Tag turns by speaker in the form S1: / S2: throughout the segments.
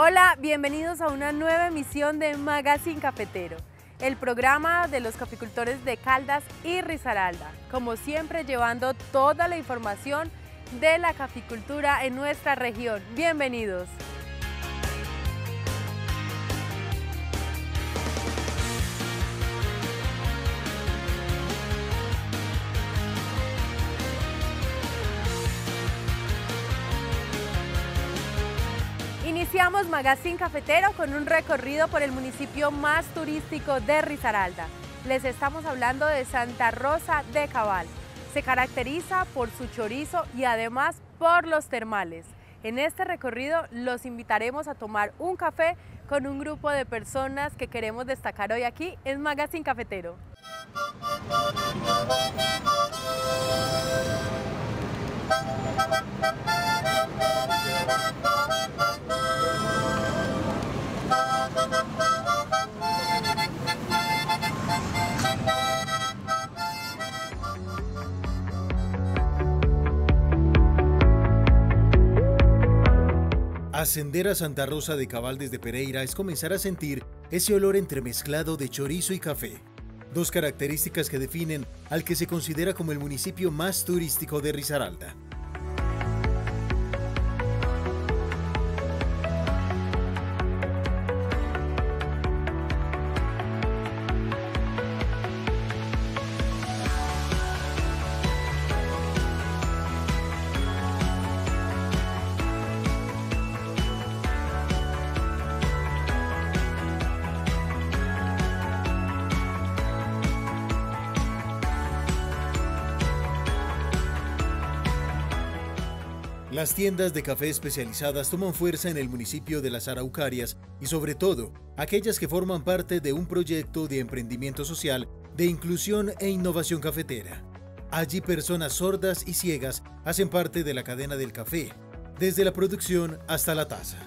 S1: Hola, bienvenidos a una nueva emisión de Magazine Cafetero, el programa de los caficultores de Caldas y Risaralda, como siempre llevando toda la información de la caficultura en nuestra región. Bienvenidos. Iniciamos Magazine Cafetero con un recorrido por el municipio más turístico de Risaralda. Les estamos hablando de Santa Rosa de Cabal. Se caracteriza por su chorizo y además por los termales. En este recorrido los invitaremos a tomar un café con un grupo de personas que queremos destacar hoy aquí en Magazine Cafetero.
S2: Ascender a Santa Rosa de Cabal desde Pereira es comenzar a sentir ese olor entremezclado de chorizo y café, dos características que definen al que se considera como el municipio más turístico de Risaralda. Las tiendas de café especializadas toman fuerza en el municipio de Las Araucarias y sobre todo aquellas que forman parte de un proyecto de emprendimiento social de inclusión e innovación cafetera. Allí personas sordas y ciegas hacen parte de la cadena del café, desde la producción hasta la taza.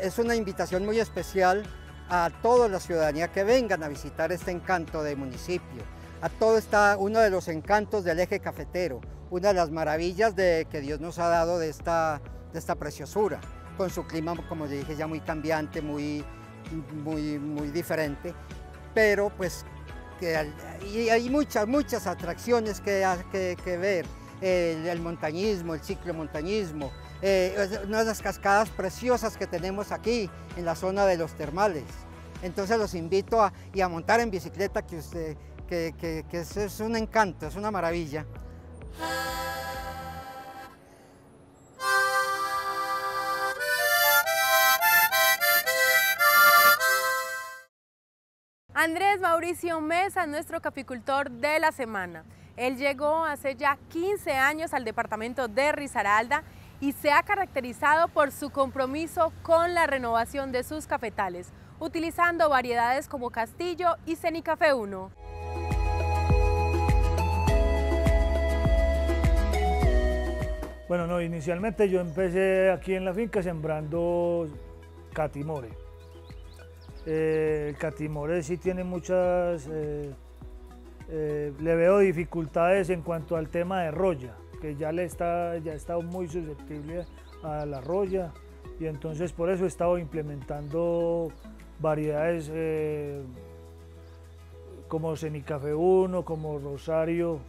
S3: Es una invitación muy especial a toda la ciudadanía que vengan a visitar este encanto de municipio. A todo está uno de los encantos del eje cafetero, una de las maravillas de, que Dios nos ha dado de esta, de esta preciosura, con su clima, como dije, ya muy cambiante, muy, muy, muy diferente, pero pues que hay muchas, muchas atracciones que, que, que ver, el, el montañismo, el ciclomontañismo, eh, una de las cascadas preciosas que tenemos aquí en la zona de los termales. Entonces los invito a, y a montar en bicicleta, que, usted, que, que, que es, es un encanto, es una maravilla.
S1: Andrés Mauricio Mesa, nuestro caficultor de la semana. Él llegó hace ya 15 años al departamento de Risaralda y se ha caracterizado por su compromiso con la renovación de sus cafetales, utilizando variedades como Castillo y Cenicafé 1.
S4: Bueno, no, inicialmente yo empecé aquí en la finca sembrando catimore. Eh, el catimore sí tiene muchas, eh, eh, le veo dificultades en cuanto al tema de roya que ya le está, ya está muy susceptible a la roya y entonces por eso he estado implementando variedades eh, como Cenicafé 1, como Rosario.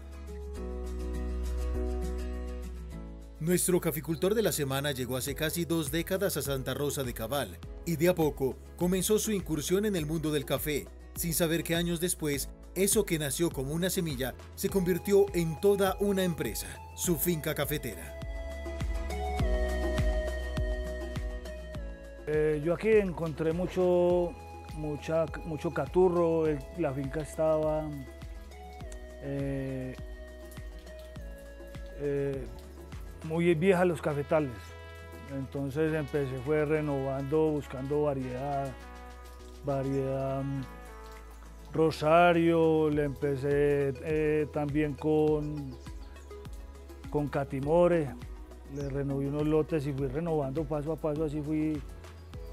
S2: Nuestro caficultor de la semana llegó hace casi dos décadas a Santa Rosa de Cabal y de a poco comenzó su incursión en el mundo del café, sin saber que años después eso que nació como una semilla se convirtió en toda una empresa, su finca cafetera.
S4: Eh, yo aquí encontré mucho, mucha, mucho caturro, la finca estaba eh, eh, muy vieja los cafetales. Entonces empecé fue renovando, buscando variedad, variedad mm, Rosario, le empecé eh, también con, con Catimore, le renové unos lotes y fui renovando paso a paso, así fui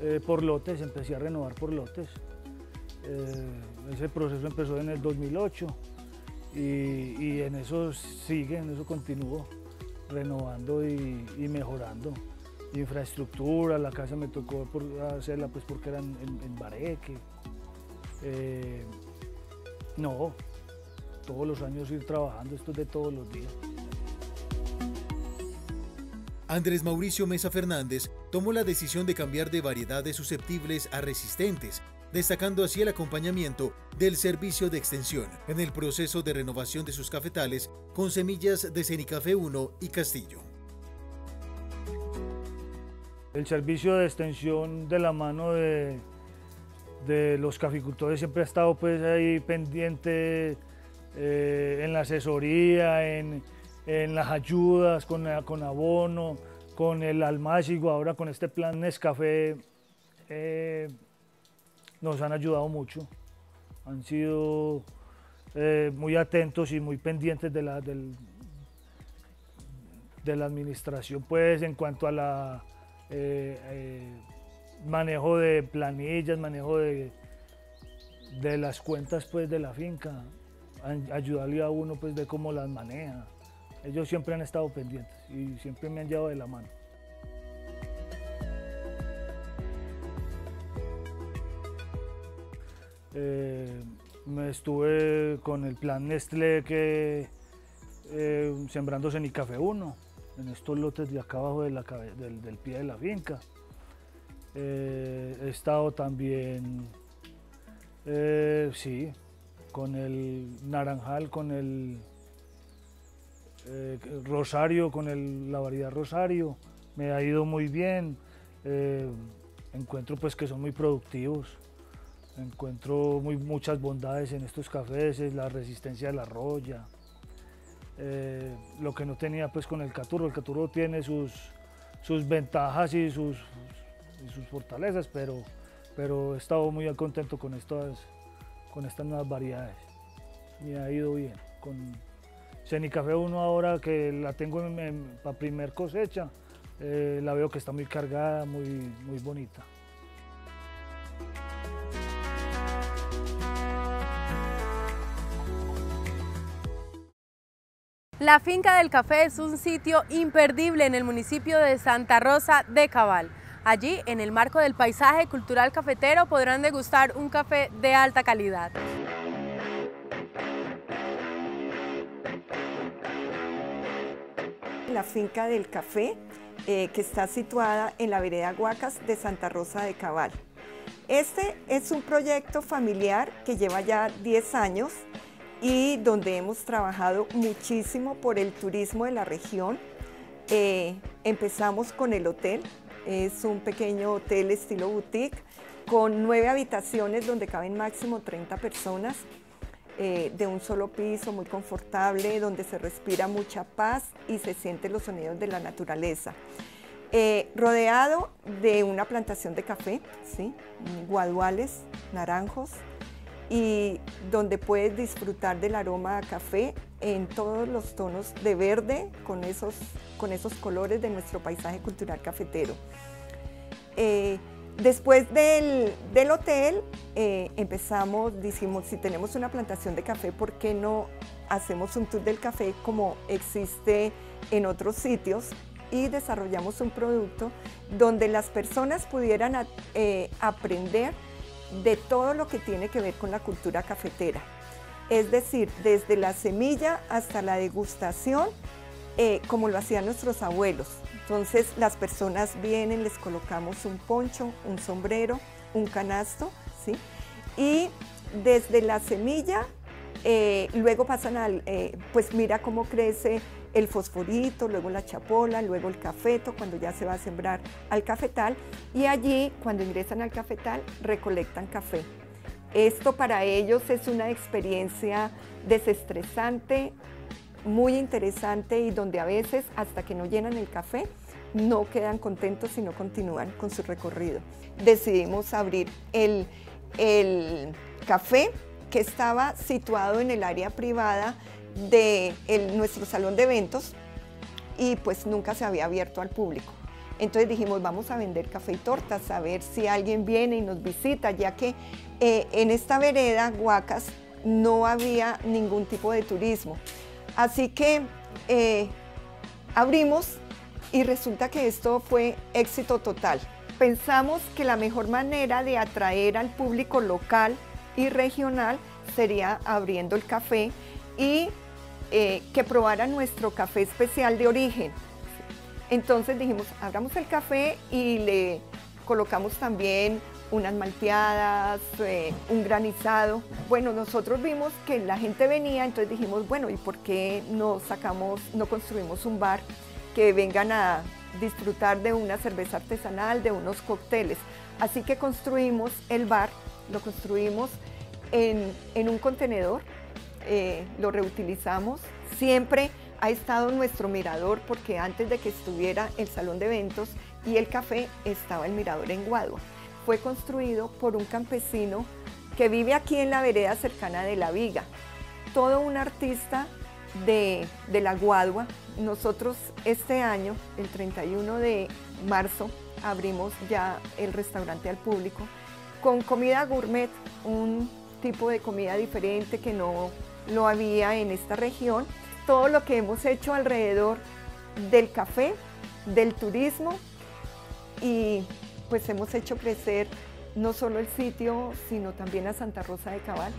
S4: eh, por lotes, empecé a renovar por lotes. Eh, ese proceso empezó en el 2008 y, en eso sigue, en eso continúo, renovando y, mejorando. Infraestructura, la casa me tocó hacerla pues porque era en, en Bareque. No, todos los años ir trabajando, esto es de todos los días.
S2: Andrés Mauricio Mesa Fernández tomó la decisión de cambiar de variedades susceptibles a resistentes, destacando así el acompañamiento del servicio de extensión en el proceso de renovación de sus cafetales con semillas de Cenicafé 1 y Castillo.
S4: El servicio de extensión de la mano de, de los caficultores siempre ha estado pues ahí pendiente eh, en la asesoría, en, en las ayudas, con, con abono, con el almácigo, ahora con este plan Nescafé, eh, nos han ayudado mucho. Han sido eh, muy atentos y muy pendientes de la, del, de la administración, pues en cuanto a la eh, manejo de planillas, manejo de, de las cuentas pues de la finca, ayudarle a uno pues de cómo las maneja ellos siempre han estado pendientes y siempre me han llevado de la mano. Eh, me estuve con el plan Nestlé que eh, sembrando Café 1 en estos lotes de acá abajo del, pie de la finca. Eh, he estado también, eh, sí, con el naranjal, con el eh, Rosario con la variedad Rosario, me ha ido muy bien. Encuentro pues que son muy productivos, encuentro muy, muchas bondades en estos cafés, la resistencia de la roya. Lo que no tenía pues con el Caturro, el Caturro tiene sus, sus ventajas y sus, sus fortalezas, pero, pero he estado muy contento con estas, con estas nuevas variedades. Me ha ido bien con, Cenicafé 1 ahora que la tengo en, para primer cosecha, eh, la veo que está muy cargada, muy, muy bonita.
S1: La Finca del Café es un sitio imperdible en el municipio de Santa Rosa de Cabal. Allí, en el marco del paisaje cultural cafetero, podrán degustar un café de alta calidad.
S5: la finca del café, eh, que está situada en la vereda Huacas de Santa Rosa de Cabal. Este es un proyecto familiar que lleva ya 10 años y donde hemos trabajado muchísimo por el turismo de la región. Eh, empezamos con el hotel, es un pequeño hotel estilo boutique con nueve habitaciones donde caben máximo 30 personas. Eh, de un solo piso, muy confortable, donde se respira mucha paz y se sienten los sonidos de la naturaleza. Eh, rodeado de una plantación de café, guaduales, naranjos, y donde puedes disfrutar del aroma a café en todos los tonos de verde con esos, con esos colores de nuestro paisaje cultural cafetero. Eh, Después del, hotel eh, empezamos, dijimos, si tenemos una plantación de café, ¿por qué no hacemos un tour del café como existe en otros sitios? Y desarrollamos un producto donde las personas pudieran eh, aprender de todo lo que tiene que ver con la cultura cafetera. Es decir, desde la semilla hasta la degustación, eh, como lo hacían nuestros abuelos. Entonces las personas vienen, les colocamos un poncho, un sombrero, un canasto, ¿sí? Y desde la semilla, eh, luego pasan al, eh, pues mira cómo crece el fosforito, luego la chapola, luego el cafeto, cuando ya se va a sembrar al cafetal, y allí, cuando ingresan al cafetal, recolectan café. Esto para ellos es una experiencia desestresante, muy interesante y donde a veces hasta que no llenan el café no quedan contentos y no continúan con su recorrido. Decidimos abrir el, el café que estaba situado en el área privada de nuestro salón de eventos y pues nunca se había abierto al público. Entonces dijimos, vamos a vender café y tortas, a ver si alguien viene y nos visita, ya que eh, en esta vereda, Huacas, no había ningún tipo de turismo. Así que eh, abrimos y resulta que esto fue éxito total. Pensamos que la mejor manera de atraer al público local y regional sería abriendo el café y eh, que probara nuestro café especial de origen. Entonces dijimos, abramos el café y le colocamos también unas malteadas, eh, un granizado. Bueno, nosotros vimos que la gente venía, entonces dijimos, bueno, ¿y por qué no sacamos, no construimos un bar que vengan a disfrutar de una cerveza artesanal, de unos cócteles? Así que construimos el bar, lo construimos en, un contenedor, eh, lo reutilizamos. Siempre ha estado nuestro mirador porque antes de que estuviera el salón de eventos y el café estaba el mirador en Guadua fue construido por un campesino que vive aquí en la vereda cercana de La Viga. Todo un artista de, la Guadua. Nosotros este año, el 31 de marzo, abrimos ya el restaurante al público con comida gourmet, un tipo de comida diferente que no lo había en esta región. Todo lo que hemos hecho alrededor del café, del turismo y pues hemos hecho crecer no solo el sitio, sino también a Santa Rosa de Cabal.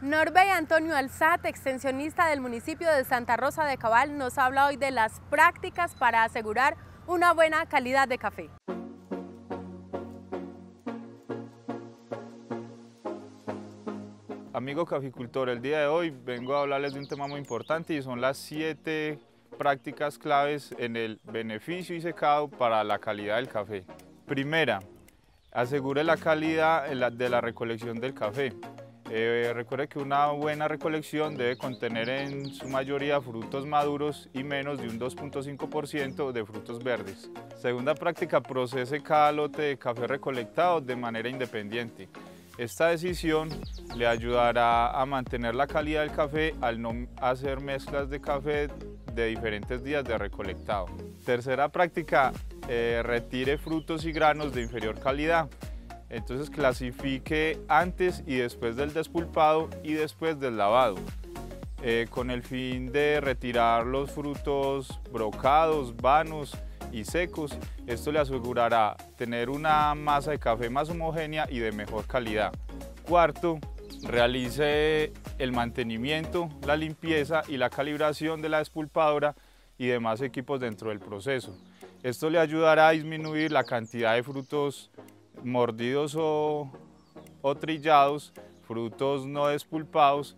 S1: Norbe Antonio Alzate, extensionista del municipio de Santa Rosa de Cabal, nos habla hoy de las prácticas para asegurar una buena calidad de café.
S6: Amigo caficultor, el día de hoy vengo a hablarles de un tema muy importante y son las siete prácticas claves en el beneficio y secado para la calidad del café. Primera, asegure la calidad de la recolección del café. Eh, recuerde que una buena recolección debe contener en su mayoría frutos maduros y menos de un 2.5% de frutos verdes. Segunda práctica, procese cada lote de café recolectado de manera independiente. Esta decisión le ayudará a mantener la calidad del café al no hacer mezclas de café de diferentes días de recolectado. Tercera práctica, eh, retire frutos y granos de inferior calidad. Entonces clasifique antes y después del despulpado y después del lavado. Eh, con el fin de retirar los frutos brocados, vanos, y secos. Esto le asegurará tener una masa de café más homogénea y de mejor calidad. Cuarto, realice el mantenimiento, la limpieza y la calibración de la despulpadora y demás equipos dentro del proceso. Esto le ayudará a disminuir la cantidad de frutos mordidos o, o trillados, frutos no despulpados,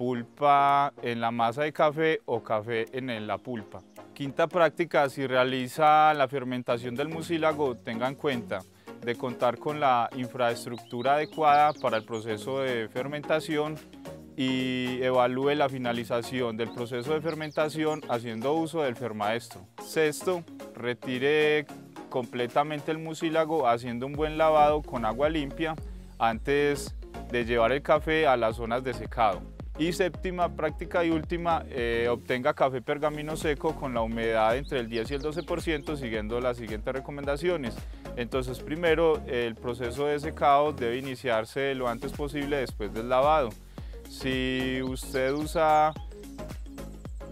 S6: pulpa en la masa de café o café en la pulpa. Quinta práctica, si realiza la fermentación del mucílago, tenga en cuenta de contar con la infraestructura adecuada para el proceso de fermentación y evalúe la finalización del proceso de fermentación haciendo uso del fermaestro. Sexto, retire completamente el mucílago haciendo un buen lavado con agua limpia antes de llevar el café a las zonas de secado. Y séptima práctica y última, eh, obtenga café pergamino seco con la humedad entre el 10 y el 12% siguiendo las siguientes recomendaciones. Entonces primero el proceso de secado debe iniciarse lo antes posible después del lavado. Si usted usa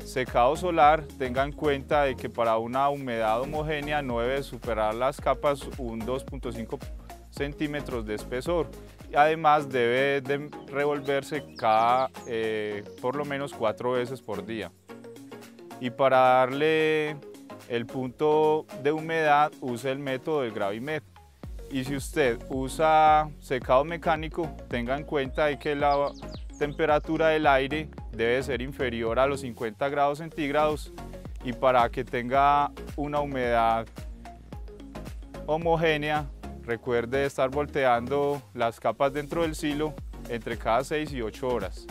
S6: secado solar, tenga en cuenta de que para una humedad homogénea no debe superar las capas un 2.5 centímetros de espesor. Además debe de revolverse cada eh, por lo menos cuatro veces por día. Y para darle el punto de humedad use el método del Gravimet. Y si usted usa secado mecánico, tenga en cuenta de que la temperatura del aire debe ser inferior a los 50 grados centígrados y para que tenga una humedad homogénea Recuerde estar volteando las capas dentro del silo entre cada 6 y 8 horas.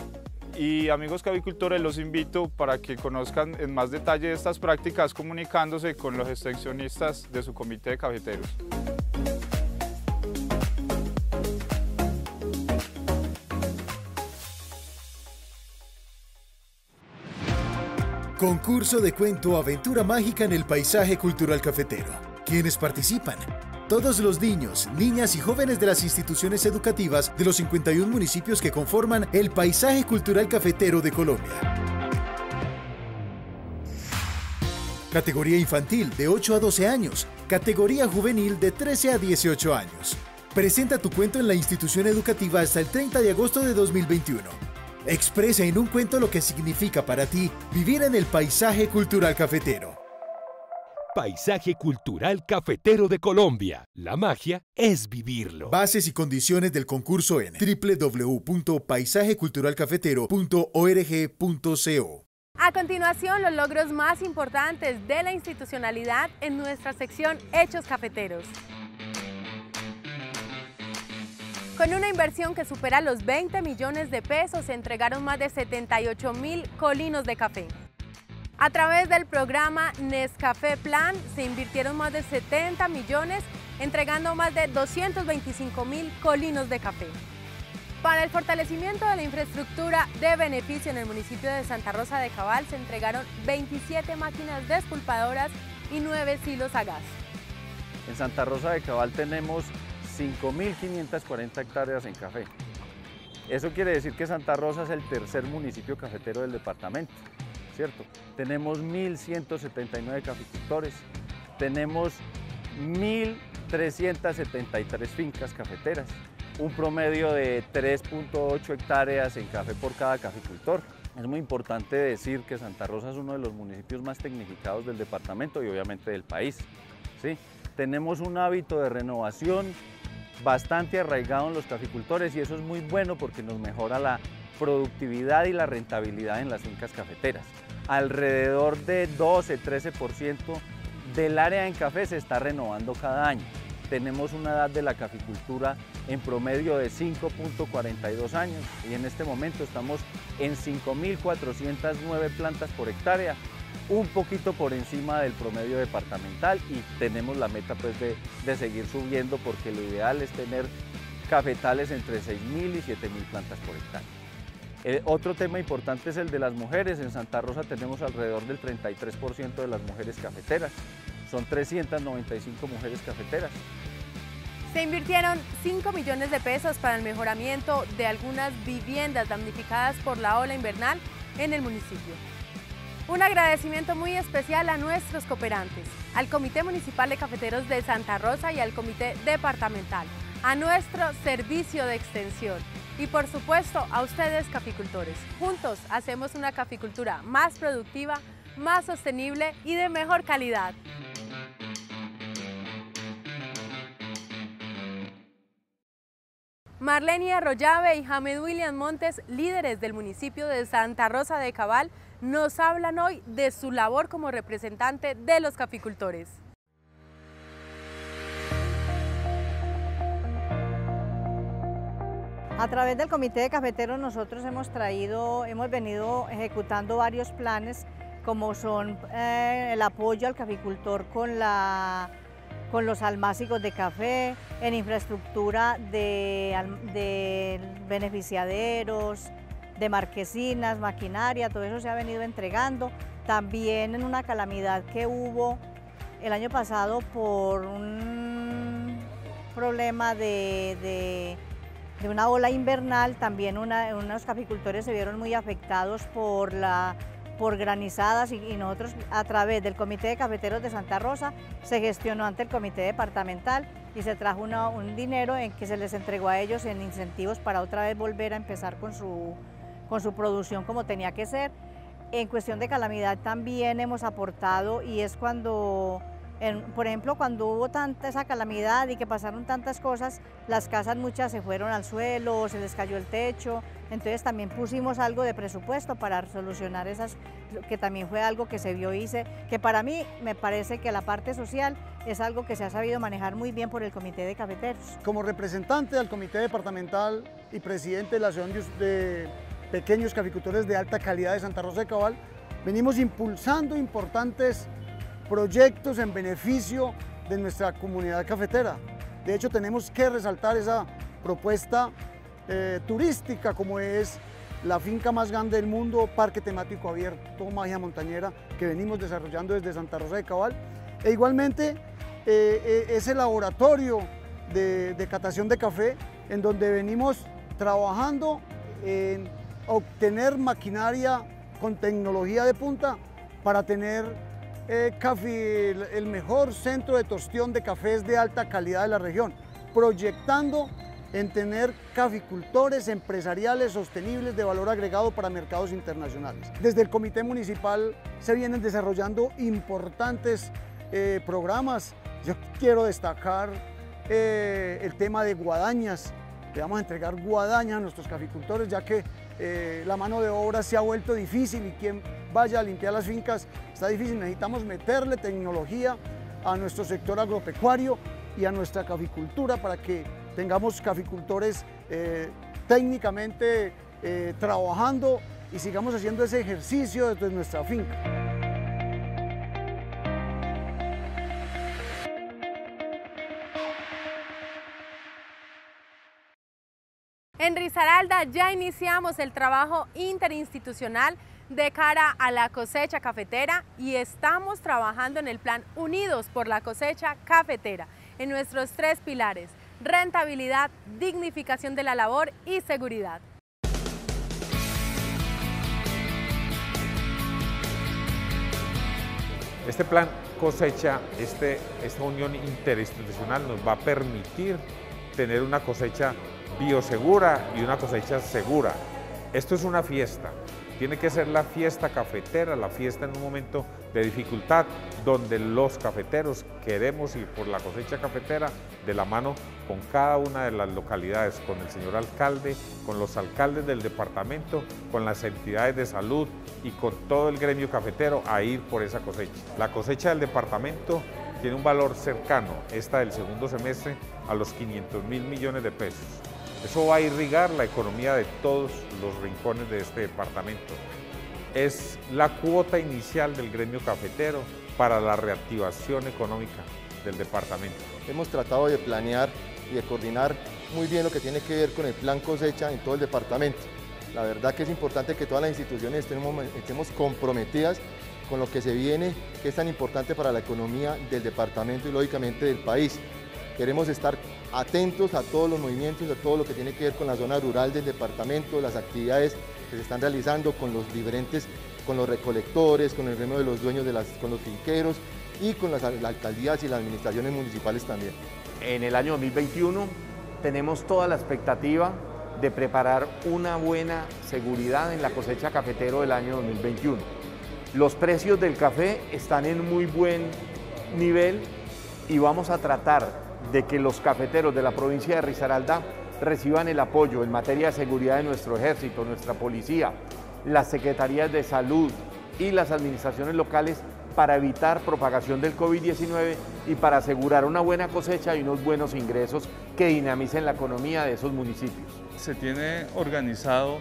S6: Y amigos cavicultores, los invito para que conozcan en más detalle estas prácticas comunicándose con los extensionistas de su comité de cafeteros.
S2: Concurso de cuento Aventura Mágica en el Paisaje Cultural Cafetero. ¿Quiénes participan? Todos los niños, niñas y jóvenes de las instituciones educativas de los 51 municipios que conforman el Paisaje Cultural Cafetero de Colombia. Categoría infantil de 8 a 12 años. Categoría juvenil de 13 a 18 años. Presenta tu cuento en la institución educativa hasta el 30 de agosto de 2021. Expresa en un cuento lo que significa para ti vivir en el paisaje cultural cafetero.
S7: Paisaje Cultural Cafetero de Colombia. La magia es vivirlo.
S2: Bases y condiciones del concurso en www.paisajeculturalcafetero.org.co.
S1: A continuación, los logros más importantes de la institucionalidad en nuestra sección Hechos Cafeteros. Con una inversión que supera los 20 millones de pesos, se entregaron más de 78 mil colinos de café. A través del programa Nescafé Plan se invirtieron más de 70 millones, entregando más de 225 mil colinos de café. Para el fortalecimiento de la infraestructura de beneficio en el municipio de Santa Rosa de Cabal se entregaron 27 máquinas despulpadoras y 9 silos a gas.
S8: En Santa Rosa de Cabal tenemos 5.540 hectáreas en café. Eso quiere decir que Santa Rosa es el tercer municipio cafetero del departamento, ¿cierto? Tenemos 1.179 caficultores, tenemos 1.373 fincas cafeteras, un promedio de 3.8 hectáreas en café por cada caficultor. Es muy importante decir que Santa Rosa es uno de los municipios más tecnificados del departamento y obviamente del país. Tenemos un hábito de renovación bastante arraigado en los caficultores y eso es muy bueno porque nos mejora la productividad y la rentabilidad en las fincas cafeteras. Alrededor de 12-13% del área en café se está renovando cada año. Tenemos una edad de la caficultura en promedio de 5.42 años y en este momento estamos en 5.409 plantas por hectárea, un poquito por encima del promedio departamental y tenemos la meta pues de, seguir subiendo porque lo ideal es tener cafetales entre 6.000 y 7.000 plantas por hectárea. Eh, otro tema importante es el de las mujeres. En Santa Rosa tenemos alrededor del 33% de las mujeres cafeteras. Son 395 mujeres cafeteras.
S1: Se invirtieron 5 millones de pesos para el mejoramiento de algunas viviendas damnificadas por la ola invernal en el municipio. Un agradecimiento muy especial a nuestros cooperantes, al Comité Municipal de Cafeteros de Santa Rosa y al Comité Departamental, a nuestro servicio de extensión y por supuesto a ustedes caficultores. Juntos hacemos una caficultura más productiva, más sostenible y de mejor calidad. Marlene Arroyave y Jamed William Montes, líderes del municipio de Santa Rosa de Cabal, nos hablan hoy de su labor como representante de los caficultores.
S9: A través del Comité de Cafeteros nosotros hemos traído, hemos venido ejecutando varios planes como son eh, el apoyo al caficultor con, la, con los almácigos de café, en infraestructura de, de beneficiaderos, de marquesinas, maquinaria, todo eso se ha venido entregando. También en una calamidad que hubo el año pasado por un problema de, una ola invernal, también unos caficultores se vieron muy afectados por, la, por granizadas y, nosotros a través del Comité de Cafeteros de Santa Rosa se gestionó ante el Comité Departamental y se trajo un dinero en que se les entregó a ellos en incentivos para otra vez volver a empezar con su, con su producción como tenía que ser. En cuestión de calamidad también hemos aportado y es cuando, por ejemplo, cuando hubo tanta esa calamidad y que pasaron tantas cosas, las casas muchas se fueron al suelo, se les cayó el techo, entonces también pusimos algo de presupuesto para solucionar esas, que también fue algo que se vio y se, que para mí me parece que la parte social es algo que se ha sabido manejar muy bien por el Comité de Cafeteros.
S10: Como representante del Comité Departamental y presidente de la Asociación de Pequeños Caficultores de Alta Calidad de Santa Rosa de Cabal, venimos impulsando importantes proyectos en beneficio de nuestra comunidad cafetera. De hecho, tenemos que resaltar esa propuesta eh, turística como es la finca más grande del mundo, Parque Temático Abierto Magia Montañera, que venimos desarrollando desde Santa Rosa de Cabal. E igualmente eh, eh, ese laboratorio de, de catación de café en donde venimos trabajando en obtener maquinaria con tecnología de punta para tener eh, el mejor centro de tostión de cafés de alta calidad de la región, proyectando en tener caficultores empresariales sostenibles de valor agregado para mercados internacionales. Desde el Comité Municipal se vienen desarrollando importantes eh, programas. Yo quiero destacar eh, el tema de guadañas. Le vamos a entregar guadañas a nuestros caficultores ya que eh, la mano de obra se ha vuelto difícil y quien vaya a limpiar las fincas está difícil. Necesitamos meterle tecnología a nuestro sector agropecuario y a nuestra caficultura para que tengamos caficultores eh, técnicamente eh, trabajando y sigamos haciendo ese ejercicio desde nuestra finca.
S1: En Risaralda ya iniciamos el trabajo interinstitucional de cara a la cosecha cafetera y estamos trabajando en el plan Unidos por la cosecha cafetera en nuestros tres pilares, rentabilidad, dignificación de la labor y seguridad.
S11: Este plan cosecha, este, esta unión interinstitucional nos va a permitir tener una cosecha biosegura y una cosecha segura. Esto es una fiesta, tiene que ser la fiesta cafetera, la fiesta en un momento de dificultad, donde los cafeteros queremos ir por la cosecha cafetera de la mano con cada una de las localidades, con el señor alcalde, con los alcaldes del departamento, con las entidades de salud y con todo el gremio cafetero a ir por esa cosecha. La cosecha del departamento tiene un valor cercano, esta del segundo semestre, a los 500 mil millones de pesos. Eso va a irrigar la economía de todos los rincones de este departamento. Es la cuota inicial del gremio cafetero para la reactivación económica del departamento.
S12: Hemos tratado de planear y de coordinar muy bien lo que tiene que ver con el plan cosecha en todo el departamento. La verdad que es importante que todas las instituciones estemos, comprometidas con lo que se viene, que es tan importante para la economía del departamento y lógicamente del país. Queremos estar atentos a todos los movimientos, a todo lo que tiene que ver con la zona rural del departamento, las actividades que se están realizando con los diferentes, con los recolectores, con el gremio de los dueños, de las, con los finqueros y con las, las alcaldías y las administraciones municipales también.
S13: En el año 2021 tenemos toda la expectativa de preparar una buena seguridad en la cosecha cafetero del año 2021. Los precios del café están en muy buen nivel y vamos a tratar de que los cafeteros de la provincia de Risaralda reciban el apoyo en materia de seguridad de nuestro ejército, nuestra policía, las secretarías de salud y las administraciones locales para evitar propagación del COVID-19 y para asegurar una buena cosecha y unos buenos ingresos que dinamicen la economía de esos municipios.
S14: Se tiene organizado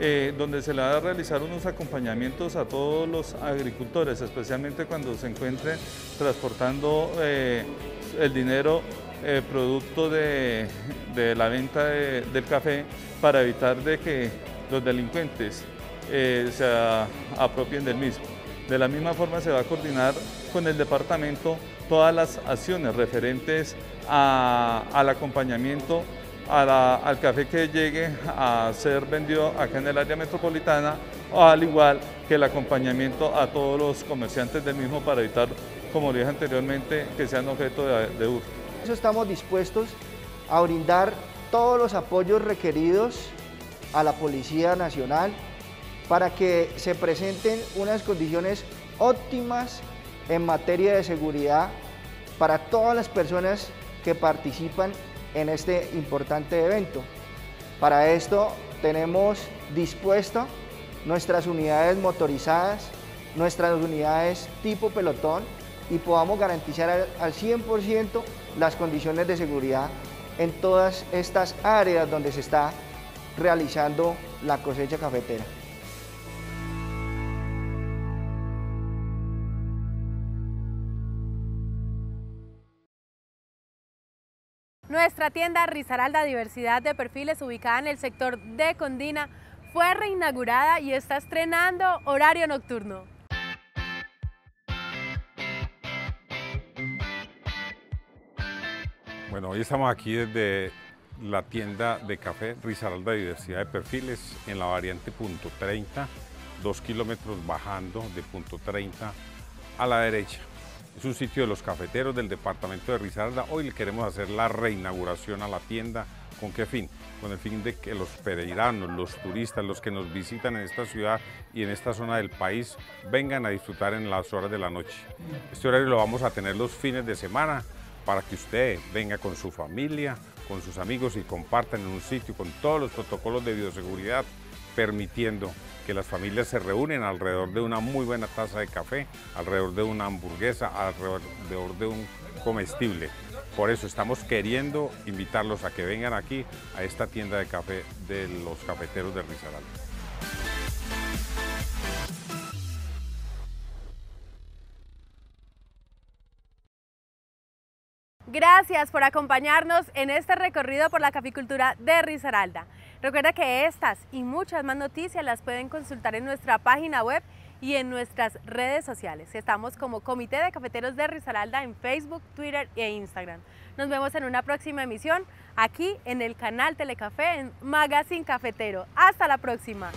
S14: eh, donde se le va a realizar unos acompañamientos a todos los agricultores, especialmente cuando se encuentren transportando eh, el dinero eh, producto de, la venta del café para evitar de que los delincuentes eh, se apropien del mismo. De la misma forma se va a coordinar con el departamento todas las acciones referentes al acompañamiento al café que llegue a ser vendido acá en el área metropolitana, al igual que el acompañamiento a todos los comerciantes del mismo para evitar, como dije anteriormente, que sean objeto de, de hurto
S15: estamos dispuestos a brindar todos los apoyos requeridos a la Policía Nacional para que se presenten unas condiciones óptimas en materia de seguridad para todas las personas que participan en este importante evento. Para esto tenemos dispuesto nuestras unidades motorizadas, nuestras unidades tipo pelotón y podamos garantizar al, 100% las condiciones de seguridad en todas estas áreas donde se está realizando la cosecha cafetera.
S1: Nuestra tienda Risaralda Diversidad de Perfiles, ubicada en el sector de Condina, fue reinaugurada y está estrenando horario nocturno.
S11: Bueno, hoy estamos aquí desde la tienda de café Risaralda Diversidad de Perfiles en la variante punto 30, dos kilómetros bajando de punto 30 a la derecha. Es un sitio de los cafeteros del departamento de Risaralda. Hoy le queremos hacer la reinauguración a la tienda. ¿Con qué fin? Con el fin de que los pereiranos, los turistas, los que nos visitan en esta ciudad y en esta zona del país vengan a disfrutar en las horas de la noche. Este horario lo vamos a tener los fines de semana para que usted venga con su familia, con sus amigos y compartan en un sitio con todos los protocolos de bioseguridad, permitiendo que las familias se reúnen alrededor de una muy buena taza de café, alrededor de una hamburguesa, alrededor de un comestible. Por eso estamos queriendo invitarlos a que vengan aquí a esta tienda de café de los cafeteros de Risaralda.
S1: Gracias por acompañarnos en este recorrido por la caficultura de Risaralda. Recuerda que estas y muchas más noticias las pueden consultar en nuestra página web y en nuestras redes sociales. Estamos como Comité de Cafeteros de Risaralda en Facebook, Twitter e Instagram. Nos vemos en una próxima emisión aquí en el canal Telecafé en Magazine Cafetero. Hasta la próxima.